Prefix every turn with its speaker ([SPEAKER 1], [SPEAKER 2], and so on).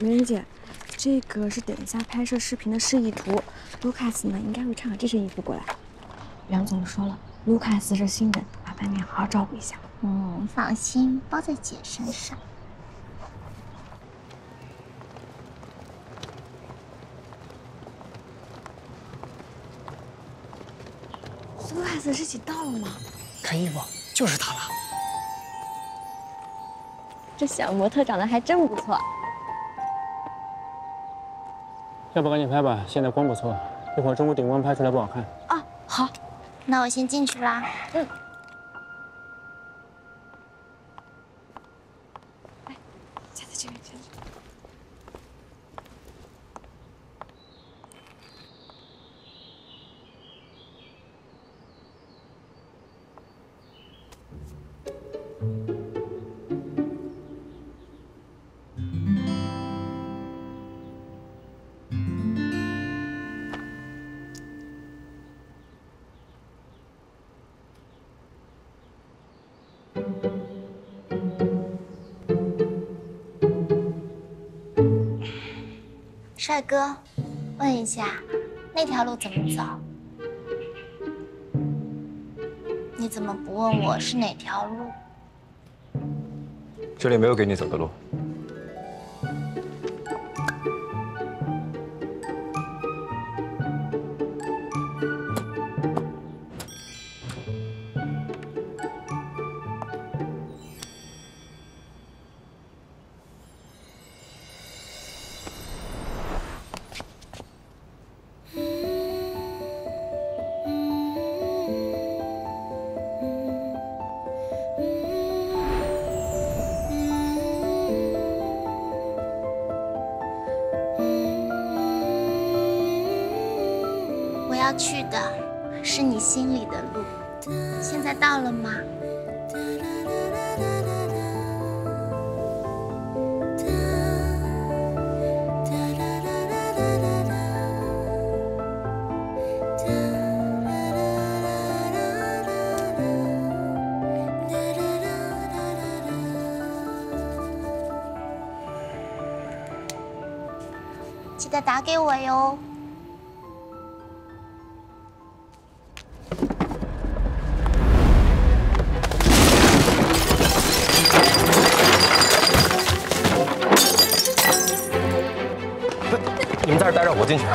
[SPEAKER 1] 美人姐，这个是等一下拍摄视频的示意图。卢卡斯呢，应该会穿好这身衣服过来。梁总说了，卢卡斯是新人，麻烦你好好照顾一下。
[SPEAKER 2] 嗯，放心，包在姐身上。
[SPEAKER 1] 卢卡斯是起到了吗？
[SPEAKER 3] 看衣服，就是他了。
[SPEAKER 1] 这小模特长得还真不错。
[SPEAKER 4] 要不赶紧拍吧，现在光不错，一会儿中午顶光拍出来不好看。
[SPEAKER 1] 啊，好，
[SPEAKER 2] 那我先进去啦。嗯。
[SPEAKER 1] 哎，站在这边，站在
[SPEAKER 2] 帅哥，问一下，那条路怎么走？你怎么不问我是哪条路？
[SPEAKER 5] 这里没有给你走的路。
[SPEAKER 2] 要去的是你心里的路，现在到了吗？记得打给我哟。
[SPEAKER 5] 你们在这待着，我进去。